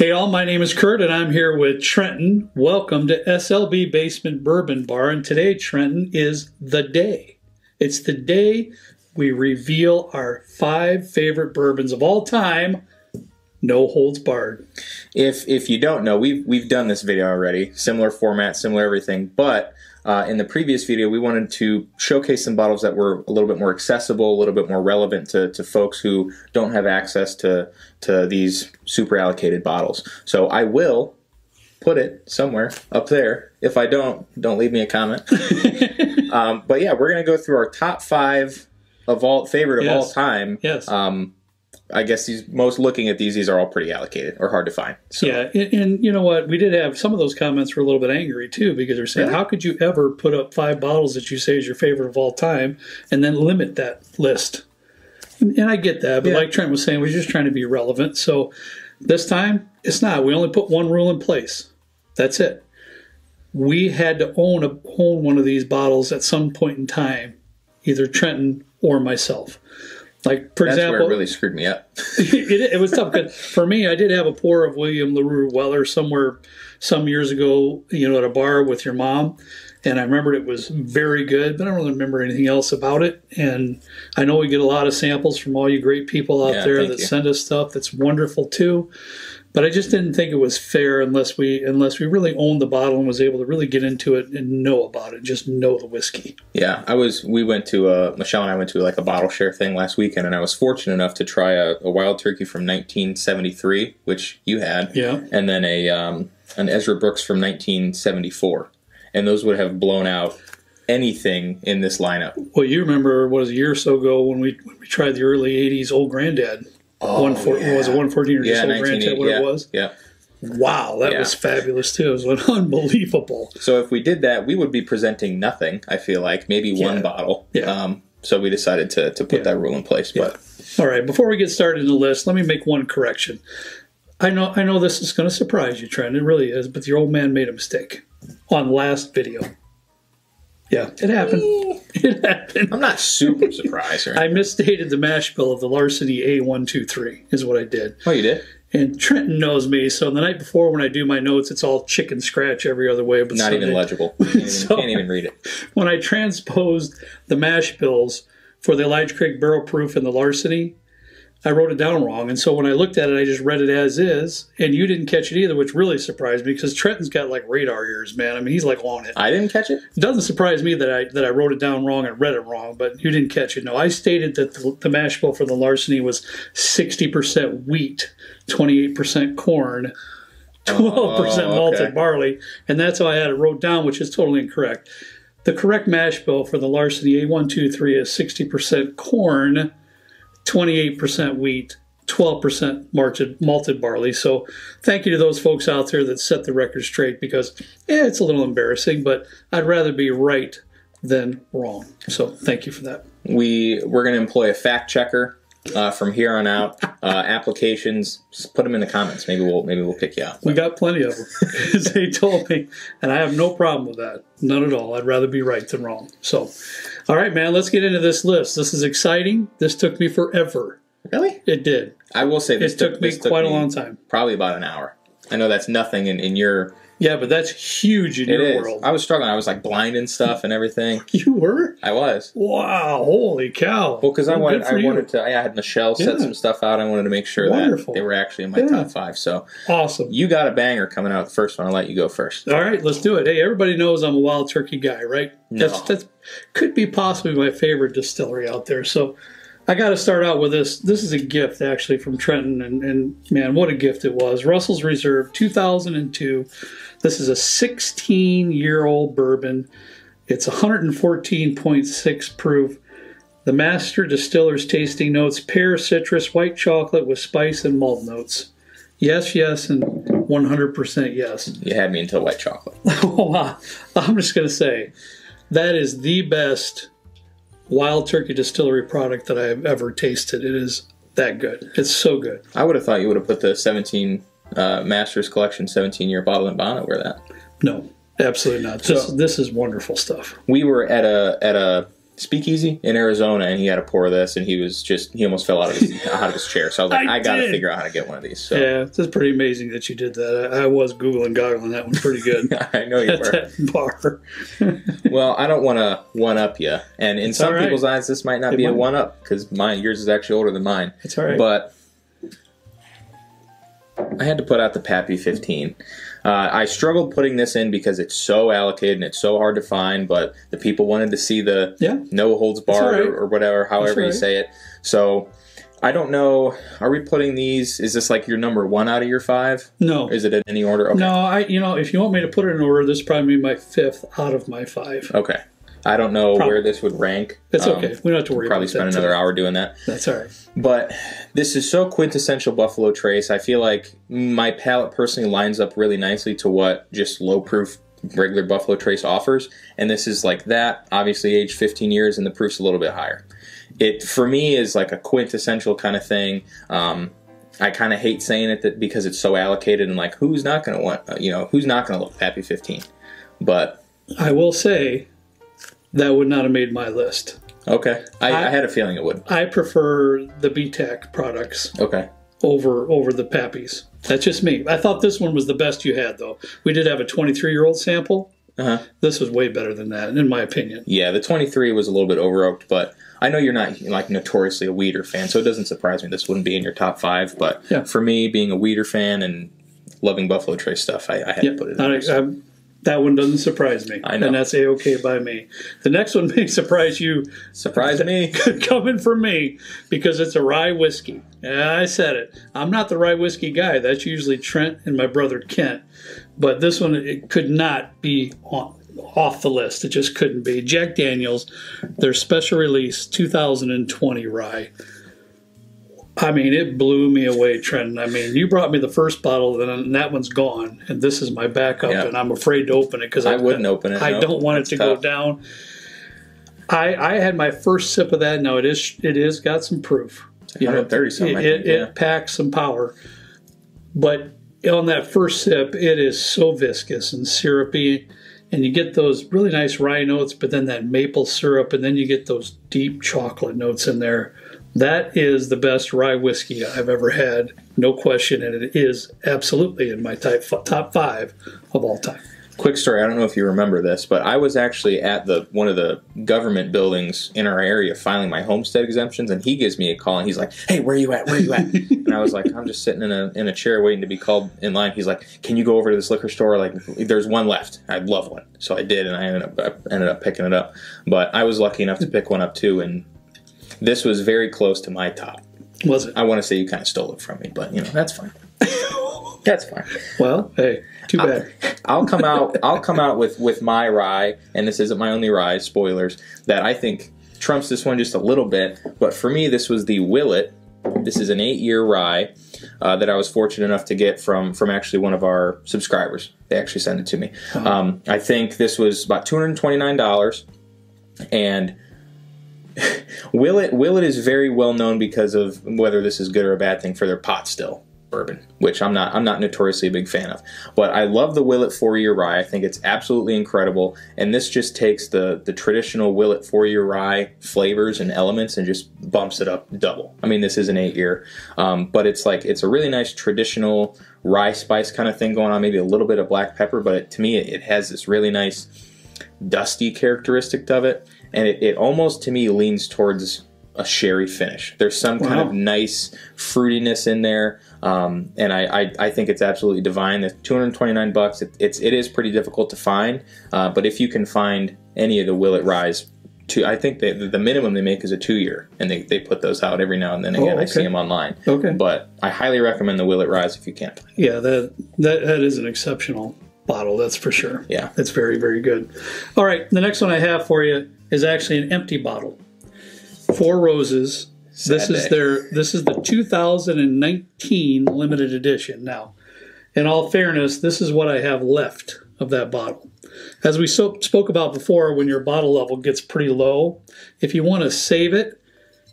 Hey, all, my name is Kurt, and I'm here with Trenton. Welcome to SLB Basement Bourbon Bar. And today, Trenton, is the day. It's the day we reveal our five favorite bourbons of all time. No holds barred. If if you don't know, we've we've done this video already, similar format, similar everything. But uh, in the previous video, we wanted to showcase some bottles that were a little bit more accessible, a little bit more relevant to, to folks who don't have access to to these super allocated bottles. So I will put it somewhere up there. If I don't, don't leave me a comment. um, but yeah, we're gonna go through our top five of all favorite of Yes. all time. Yes. Um, I guess these most looking at these, these are all pretty allocated or hard to find. So Yeah, and, and you know what? We did have some of those comments were a little bit angry too because they're saying, Really? "How could you ever put up five bottles that you say is your favorite of all time and then limit that list?" And, and I get that, but Yeah. like Trent was saying, we're just trying to be relevant. So this time, it's not. We only put one rule in place. That's it. We had to own a own one of these bottles at some point in time, either Trenton or myself. Like for that's example, where it really screwed me up. it, it was tough because for me, I did have a pour of William LaRue Weller somewhere some years ago, you know, at a bar with your mom. And I remembered it was very good, but I don't really remember anything else about it. And I know we get a lot of samples from all you great people out Yeah, there that you. send us stuff that's wonderful too. But I just didn't think it was fair unless we unless we really owned the bottle and was able to really get into it and know about it, just know the whiskey. Yeah, I was. We went to uh, Michelle and I went to like a bottle share thing last weekend, and I was fortunate enough to try a, a wild turkey from 1973, which you had, Yeah. and then a um, an Ezra Brooks from 1974, and those would have blown out anything in this lineup. Well, you remember what was a year or so ago when we when we tried the early '80s Old Granddad. One four, Oh, yeah. was it one fourteen or just Yeah, Granddad? 1980. What yeah, it was? yeah. Wow, that Yeah. was fabulous too. It was unbelievable. So if we did that, we would be presenting nothing. I feel like maybe Yeah. one bottle. Yeah. Um, so we decided to to put that rule in place, but. All right, before we get started in the list, let me make one correction. I know I know this is going to surprise you, Trent. It really is, but your old man made a mistake on last video. Yeah, it happened. It happened. I'm not super surprised. Or I misstated the mash bill of the Larceny A123 is what I did. oh, you did? And Trenton knows me, so the night before when I do my notes, it's all chicken scratch every other way. But Not even Sunday- legible. Can't even, So- can't even read it. when I transposed the mash bills for the Elijah Craig Barrel Proof and the Larceny, I wrote it down wrong. And so when I looked at it, I just read it as is. And you didn't catch it either, which really surprised me because Trenton's got like radar ears, man. I mean, he's like on it. I didn't catch it. It doesn't surprise me that I that I wrote it down wrong and read it wrong, but you didn't catch it. No, I stated that the, the mash bill for the Larceny was 60% wheat, 28% corn, 12% Oh, malted barley, and that's how I had it wrote down, which is totally incorrect. The correct mash bill for the Larceny A123 is 60% corn, 28% wheat, 12% malted, barley. So thank you to those folks out there that set the record straight because yeah, it's a little embarrassing, but I'd rather be right than wrong. So thank you for that. We we're going to employ a fact checker uh, from here on out. Uh, applications, just put them in the comments. Maybe we'll maybe we'll pick you up. We got plenty of them they told me, and I have no problem with that. None at all. I'd rather be right than wrong. So, all right, man, let's get into this list. This is exciting. This took me forever. Really? It did. I will say this It took me this quite a me long time. Probably about an hour. I know that's nothing in, in your. Yeah, but that's huge in It your is. world. I was struggling. I was like blind and stuff and everything. You were? I was. Wow! Holy cow! Well, because I wanted, I you. wanted to. I had Michelle set Yeah. some stuff out. I wanted to make sure Wonderful. that they were actually in my Yeah. top five. So Awesome. you got a banger coming out. The first one. I'll let you go first. All right, let's do it. Hey, everybody knows I'm a wild turkey guy, right? No. That's that's could be possibly my favorite distillery out there. So I got to start out with this. This is a gift actually from Trenton, and, and man, what a gift it was! Russell's Reserve, 2002. This is a 16 year old bourbon. It's 114.6 proof. The master distiller's tasting notes: pear, citrus, white chocolate with spice and malt notes. Yes, yes, and 100% yes. You had me until white chocolate. Wow. I'm just going to say that is the best wild turkey distillery product that I have ever tasted. It is that good. It's so good. I would have thought you would have put the 17 uh, Masters Collection 17 year bottle and bond over that. No, absolutely not. This, this is wonderful stuff. We were at a at a speakeasy in Arizona, and he had a pour of this, and he was just he almost fell out of his out of his chair. So I was like, I I, got to figure out how to get one of these. So Yeah, it's pretty amazing that you did that. I, I was googling goggling that one pretty good. I know you were. bar. Well, I don't want to one up you, and in some all right. people's eyes, this might not It be a one up because mine yours is actually older than mine. It's all right. But I had to put out the Pappy 15. Uh, I struggled putting this in because it's so allocated and it's so hard to find, but the people wanted to see the Yeah. no holds barred all right. or, or whatever, however you say it. So I don't know. Are we putting these? Is this like your number one out of your five? No. Is it in any order? Okay. No, I you know, if you want me to put it in order, this is probably my fifth out of my five. Okay. I don't know Probably. where this would rank. It's Um, okay. We don't have to worry about that. Probably spend another today. hour doing that. That's all right. But this is so quintessential Buffalo Trace. I feel like my palate personally lines up really nicely to what just low proof regular Buffalo Trace offers. And this is like that, obviously aged 15 years, and the proof's a little bit higher. It, for me, is like a quintessential kind of thing. Um, I kind of hate saying it that because it's so allocated and like who's not going to want, you know, who's not going to look Pappy 15. But I will say that would not have made my list. okay, I, I, I- had a feeling it would. I prefer the BTAC products Okay. over over the Pappies. That's just me. I thought this one was the best you had, though. We did have a 23 year old sample. Uh-huh. This was way better than that, in my opinion. Yeah, the 23 was a little bit overoaked, but I know you're not like notoriously a Wheater fan, so it doesn't surprise me this wouldn't be in your top five. But Yeah. for me, being a Wheater fan and loving Buffalo Trace stuff, I, I had to put it in. I, there. I, that one doesn't surprise me. I know. And that's a okay by me. The next one may surprise you Surprise me. coming from me because it's a rye whiskey. Yeah, I said it. I'm not the rye whiskey guy. That's usually Trent and my brother Kent. But this one, it could not be on, off the list. It just couldn't be. Jack Daniels, their special release 2020 rye. I mean, it blew me away, Trent. I mean, you brought me the first bottle, and that one's gone, and this is my backup, Yeah. and I'm afraid to open it because I wouldn't open it, I no. don't want it to tough. go down. I I had my first sip of that. Now it is it is got some proof. You know, 130 something, It, think, it, yeah. it packs some power, but on that first sip, it is so viscous and syrupy, and you get those really nice rye notes, but then that maple syrup, and then you get those deep chocolate notes in there. That is the best rye whiskey I've ever had, no question, and it is absolutely in my type, top five of all time. Quick story. I don't know if you remember this, but I was actually at the one of the government buildings in our area filing my homestead exemptions, and he gives me a call and he's like, "Hey, where you at? Where you at?" and I was like, "I'm just sitting in a in a chair waiting to be called in line." He's like, "Can you go over to this liquor store? Like, there's one left. I'd love one." So I did, and I ended up I ended up picking it up. But I was lucky enough to pick one up too, and this was very close to my top. Was it? I want to say you kind of stole it from me, but you know that's fine. that's fine. Well, hey, too bad. I'll come out. I'll come out with with my rye, and this isn't my only rye. Spoilers that I think trumps this one just a little bit. But for me, this was the Willet. This is an eight year rye uh, that I was fortunate enough to get from from actually one of our subscribers. They actually sent it to me. Um, I think this was about two hundred twenty nine dollars, and. Willet Willet is very well known because of whether this is good or a bad thing for their pot still bourbon, which I'm not I'm not notoriously a big fan of. But I love the Willet four year rye. I think it's absolutely incredible. And this just takes the the traditional Willet four year rye flavors and elements and just bumps it up double. I mean, this is an eight year, um, but it's like it's a really nice traditional rye spice kind of thing going on. Maybe a little bit of black pepper, but it, to me, it, it has this really nice dusty characteristic of it, and it, it almost to me leans towards a sherry finish. There's some kind of nice fruitiness in there, um, and I, I, I think it's absolutely divine. The 229 bucks, it, it's it is pretty difficult to find, uh, but if you can find any of the Willet Ryes. Two, I think they, the minimum they make is a two year, and they, they put those out every now and then. Again, I see them online. Okay. But I highly recommend the Willet Ryes if you can't. Yeah, that, that that is an exceptional bottle, that's for sure. Yeah. That's very, very good. All right, the next one I have for you is actually an empty bottle. Four Roses. this Sad is their this is the 2019 limited edition. Now, in all fairness, this is what I have left of that bottle. As we so, spoke about before, when your bottle level gets pretty low, if you want to save it,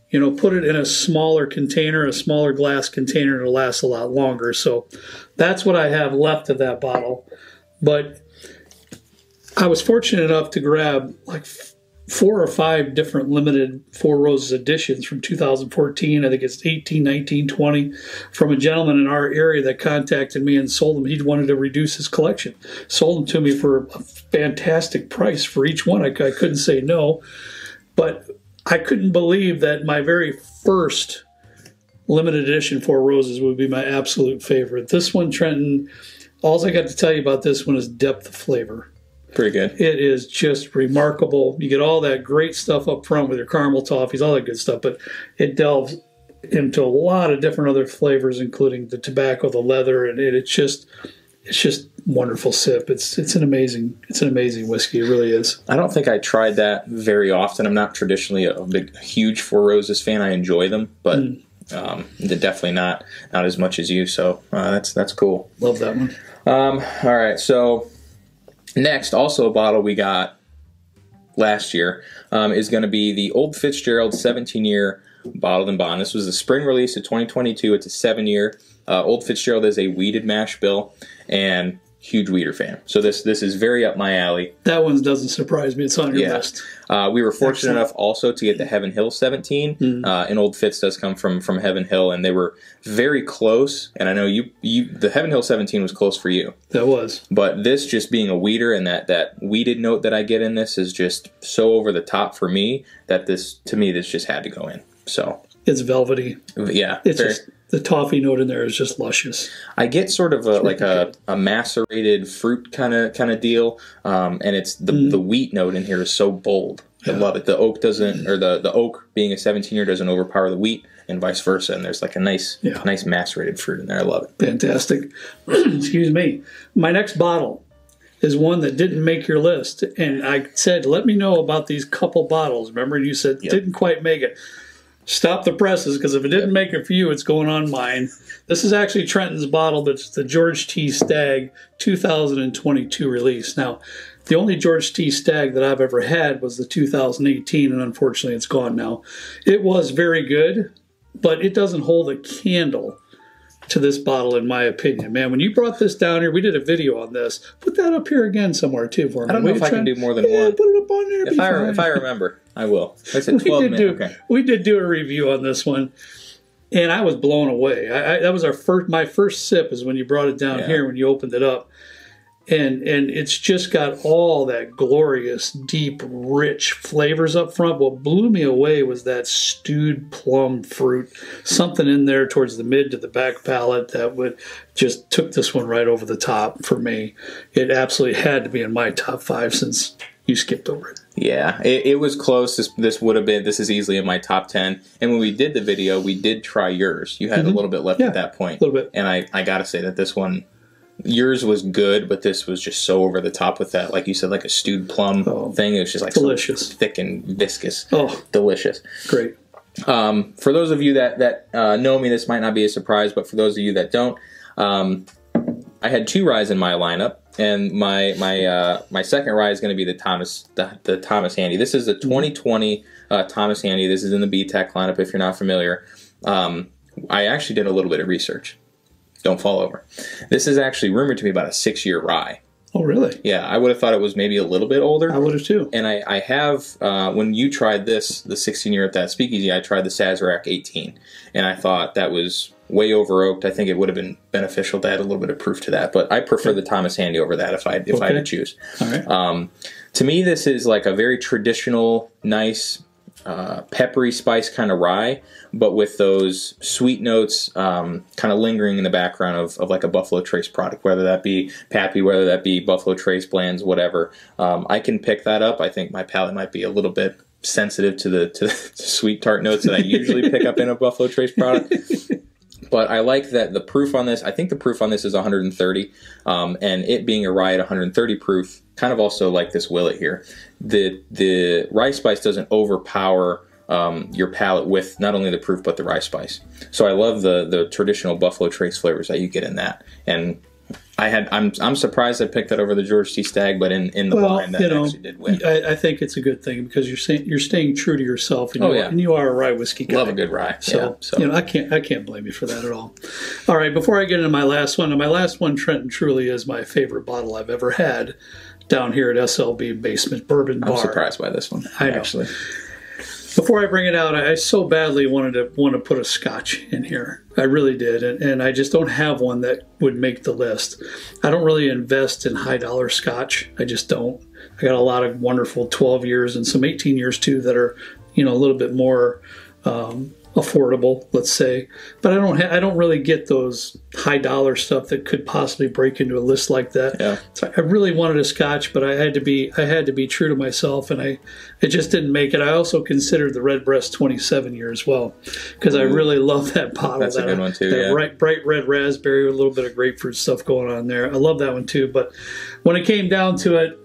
you know, put it in a smaller container, a smaller glass container to last a lot longer. So that's what I have left of that bottle. But I was fortunate enough to grab like four or five different limited Four Roses editions from 2014. I think it's 18, 19, 20 from a gentleman in our area that contacted me and sold them. He wanted to reduce his collection. Sold them to me for a fantastic price for each one. I, I couldn't say no. But I couldn't believe that my very first limited edition Four Roses would be my absolute favorite. This one, Trenton, all I got to tell you about this one is depth of flavor. Pretty good. It is just remarkable. You get all that great stuff up front with your caramel toffees, all that good stuff, but it delves into a lot of different other flavors, including the tobacco, the leather, and it, it's just it's just wonderful sip. It's it's an amazing it's an amazing whiskey. It really is. I don't think I tried that very often. I'm not traditionally a big huge Four Roses fan. I enjoy them, but mm. um, definitely not not as much as you. So uh, that's that's cool. Love that one. Um, all right, so Next, also a bottle we got last year um, is going to be the Old Fitzgerald 17 year bottled and bond. This was the spring release of 2022. It's a seven year. Uh, Old Fitzgerald is a wheated mash bill, and huge Wheater fan. So this this is very up my alley. That one doesn't surprise me. It's on your yeah. list. Uh, we were fortunate Excellent. enough also to get the Heaven Hill 17. Mm-hmm. Uh, and Old Fitz does come from from Heaven Hill, and they were very close. And I know you you the Heaven Hill 17 was close for you. That was. But this just being a wheater and that that wheated note that I get in this is just so over the top for me that this to me this just had to go in. So it's velvety. Yeah, it's very, just the toffee note in there is just luscious. I get sort of a, like a, a macerated fruit kind of kind of deal, um, and it's the mm. the wheat note in here is so bold. I love it. The oak doesn't, or the the oak being a 17 year doesn't overpower the wheat, and vice versa. And there's like a nice yeah. nice macerated fruit in there. I love it. Fantastic. Excuse me. My next bottle is one that didn't make your list, and I said, let me know about these couple bottles. Remember, you said yep. didn't quite make it stop the presses because if it didn't make it for you, it's going on mine. This is actually Trenton's bottle, but it's the George T. Stagg 2022 release. Now, the only George T. Stagg that I've ever had was the 2018, and unfortunately, it's gone now. It was very good, but it doesn't hold a candle to this bottle, in my opinion. Man, when you brought this down here, we did a video on this. Put that up here again somewhere too for me. I don't know if I can do more than yeah, one. Put it up on there. If I, if I remember, I will. I said 12 we did minutes. Do, okay. We did do a review on this one, and I was blown away. I, I, that was our first. My first sip is when you brought it down yeah. here when you opened it up and and it's just got all that glorious deep rich flavors up front what blew me away was that stewed plum fruit something in there towards the mid to the back palate that would just took this one right over the top for me it absolutely had to be in my top five since you skipped over it yeah, it, it, was close. This, this would have been. This is easily in my top ten. And when we did the video, we did try yours. You had mm-hmm. a little bit left yeah, at that point. A little bit. And I, I got to say that this one yours was good, but this was just so over the top with that, like you said, like a stewed plum oh, thing. It was just like delicious, so thick and viscous. Oh, delicious! Great. Um, for those of you that that uh, know me, this might not be a surprise, but for those of you that don't, um, I had two ryes in my lineup, and my my uh, my second rye is going to be the Thomas the, the, Thomas Handy. This is the 2020 uh, Thomas Handy. This is in the BTAC lineup. If you're not familiar, um, I actually did a little bit of research. Don't fall over. This is actually rumored to be about a six year rye. Oh, really? Yeah, I would have thought it was maybe a little bit older. I would have too. And I, I have, uh, when you tried this, the 16 year at that speakeasy, I tried the Sazerac 18. And I thought that was way over oaked. I think it would have been beneficial to add a little bit of proof to that. But I prefer the Thomas Handy over that if I if okay. I had to choose. All right. Um, to me, this is like a very traditional, nice uh, peppery spice kind of rye, but with those sweet notes um, kind of lingering in the background of, of like a Buffalo Trace product, whether that be Pappy, whether that be Buffalo Trace blends, whatever. Um, I can pick that up. I think my palate might be a little bit sensitive to the to, to sweet tart notes that I usually pick up in a Buffalo Trace product. But I like that the proof on this, I think the proof on this is 130, um, and it being a rye at 130 proof, kind of also like this Willet here. The, the rye spice doesn't overpower um, your palate with not only the proof but the rye spice. So I love the the traditional Buffalo Trace flavors that you get in that, and I had I'm I'm surprised I picked that over the George T. Stagg, but in, in the well, blind that you know, actually did win. I, I, think it's a good thing because you're saying you're staying true to yourself, and, oh, you, yeah. and you are a rye whiskey guy. Love a good rye. So, yeah, so, you know I can't I can't blame you for that at all. All right, before I get into my last one, my last one, Trenton truly is my favorite bottle I've ever had. down here at SLB Basement Bourbon Bar. I'm surprised by this one. I know. actually. Before I bring it out, I so badly wanted to want to put a Scotch in here. I really did, and, and I just don't have one that would make the list. I don't really invest in high dollar Scotch. I just don't. I got a lot of wonderful 12 years and some 18 years too that are, you know, a little bit more um, affordable, let's say. But I don't ha- I don't really get those high dollar stuff that could possibly break into a list like that. Yeah. So I really wanted a Scotch, but I had to be I had to be true to myself, and I it just didn't make it. I also considered the Redbreast 27 year as well because I mm. really love that bottle. That's a that, good one, too, That yeah. bright bright red raspberry with a little bit of grapefruit stuff going on there. I love that one too. But when it came down to it,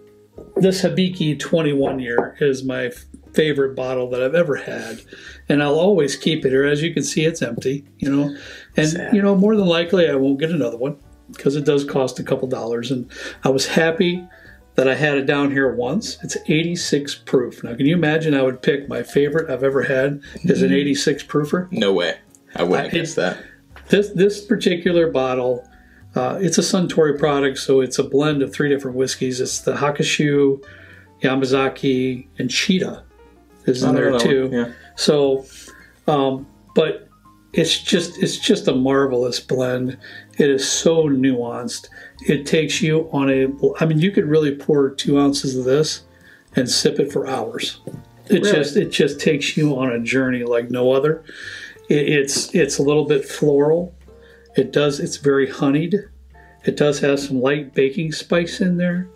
this Hibiki 21 year is my favorite bottle that I've ever had, and I'll always keep it here. As you can see, it's empty. You know, and Sad. you know more than likely I won't get another one because it does cost a couple dollars. And I was happy that I had it down here once. It's 86 proof. Now, can you imagine? I would pick my favorite I've ever had as an 86 proofer. No way. I wouldn't I- guessed that. This this particular bottle, uh, it's a Suntory product, so it's a blend of three different whiskeys. It's the Hakushu, Yamazaki, and Chita is in there too. Yeah. So, um, but it's just it's just a marvelous blend. It is so nuanced. It takes you on a. I mean, you could really pour two ounces of this and sip it for hours. It Really? just it just takes you on a journey like no other. It, it's it's a little bit floral. It does. It's very honeyed. It does have some light baking spice in there,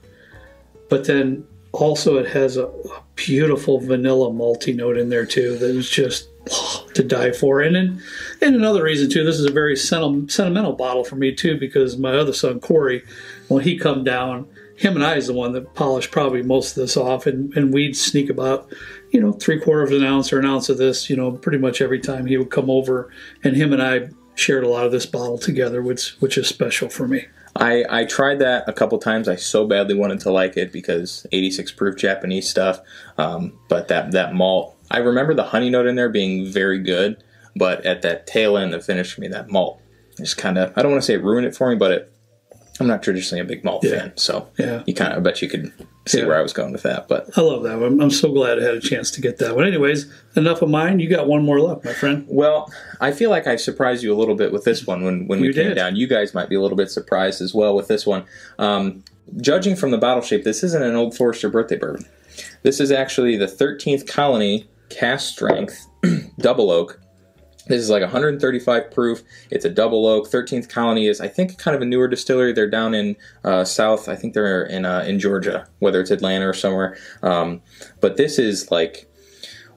but then also it has a, a beautiful vanilla malty note in there too that is just oh, to die for. And then, and another reason too, this is a very senti- sentimental bottle for me too because my other son Corey, when he come down, him and I is the one that polished probably most of this off, and, and we'd sneak about, you know, three quarters of an ounce or an ounce of this, you know, pretty much every time he would come over, and him and I shared a lot of this bottle together, which which is special for me. I, I tried that a couple times. I so badly wanted to like it because 86 proof Japanese stuff. Um, but that, that malt, I remember the honey note in there being very good. But at that tail end, the finish for me, that malt just kind of, I don't want to say ruined it for me, but it, I'm not traditionally a big malt Yeah. fan. So Yeah. you kind of, I bet you could see Yeah. where I was going with that. But I love that one. I'm, I'm so glad I had a chance to get that one. Anyways, enough of mine. You got one more left, my friend. Well, I feel like I surprised you a little bit with this one when, when we You came down. You guys might be a little bit surprised as well with this one. Um, judging from the bottle shape, this isn't an Old Forester birthday bourbon. This is actually the 13th Colony cast strength double oak. This is like 135 proof. It's a double oak. 13th Colony is, I think, kind of a newer distillery. They're down in uh, South. I think they're in uh, in Georgia, whether it's Atlanta or somewhere. Um, but this is like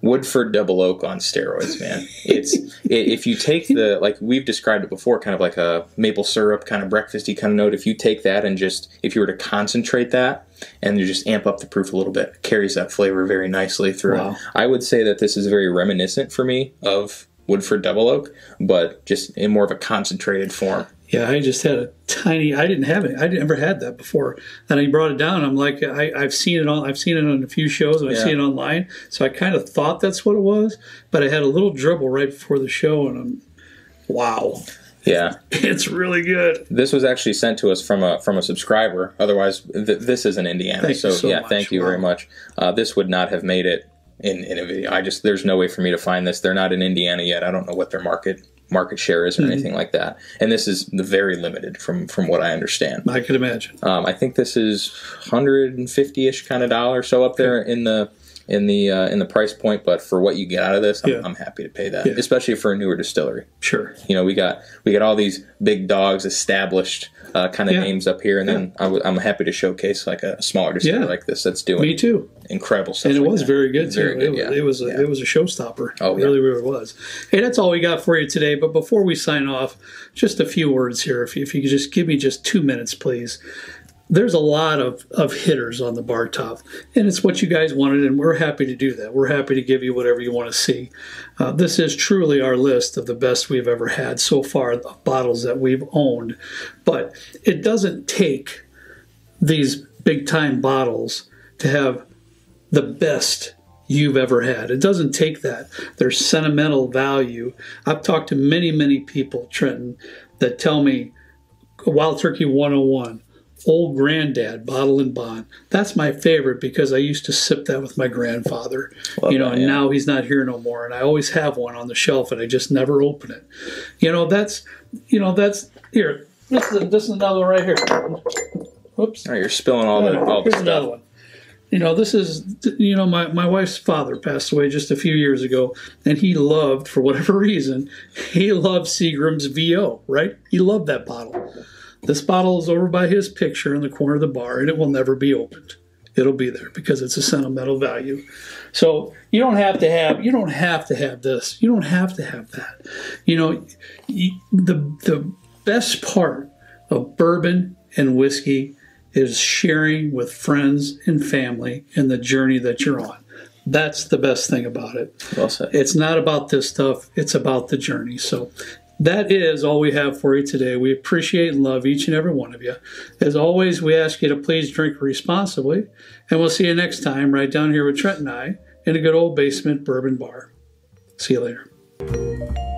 Woodford Double Oak on steroids, man. It's i if you take the like we've described it before, kind of like a maple syrup kind of breakfasty kind of note. If you take that and just if you were to concentrate that and you just amp up the proof a little bit, carries that flavor very nicely through. Wow. I would say that this is very reminiscent for me of Woodford Double Oak, but just in more of a concentrated form. Yeah, I just had a tiny. I didn't have it. I never had that before. And I brought it down. I'm like, I, I've seen it on. I've seen it on a few shows, and I see Yeah. it online. So I kind of thought that's what it was. But I had a little dribble right before the show, and I'm, wow, Yeah, it's really good. this was actually sent to us from a from a subscriber. Otherwise, th- this is in Indiana. Thank so, so yeah, much. thank you very much. Uh, this would not have made it in in a video. I just there's no way for me to find this. They're not in Indiana yet. I don't know what their market market share is or Mm-hmm. anything like that. And this is the very limited from from what I understand. I could imagine. Um, I think this is 150 ish kind of dollar, so up there in the in the uh, in the price point. But for what you get out of this, I'm, Yeah. I'm happy to pay that, Yeah. especially for a newer distillery. Sure. You know, we got we got all these big dogs, established uh, kind of Yeah. names up here, and then I w- I'm happy to showcase like a smaller distillery like this that's doing Me too. incredible stuff. And it like was that. very good too. Very good, it, yeah. was, it was a, it was a showstopper. Oh, it really, really was. Hey, that's all we got for you today. But before we sign off, just a few words here. If you, if you could just give me just two minutes, please. There's a lot of, of hitters on the bar top, and it's what you guys wanted, and we're happy to do that. We're happy to give you whatever you want to see. Uh, this is truly our list of the best we've ever had so far, the bottles that we've owned. But it doesn't take these big time bottles to have the best you've ever had. It doesn't take that. There's sentimental value. I've talked to many, many people, Trenton, that tell me Wild Turkey 101 Old Granddad Bottle and Bond. That's my favorite because I used to sip that with my grandfather. Love you know, that, and yeah. now he's not here no more, and I always have one on the shelf, and I just never open it. You know, that's you know that's here. This is this is another one right here. Whoops. Oh, you're spilling all the all the Here's another one. You know, this is, you know, my, my wife's father passed away just a few years ago, and he loved, for whatever reason, he loved Seagram's VO, right? He loved that bottle. This bottle is over by his picture in the corner of the bar, and it will never be opened. It'll be there because it's a sentimental value. So you don't have to have you don't have to have this. You don't have to have that. You know, the the best part of bourbon and whiskey is sharing with friends and family and the journey that you're on. That's the best thing about it. Well said. It's not about this stuff, it's about the journey. So that is all we have for you today. We appreciate and love each and every one of you. As always, we ask you to please drink responsibly, and we'll see you next time right down here with Trent and I in a good old basement bourbon bar. See you later.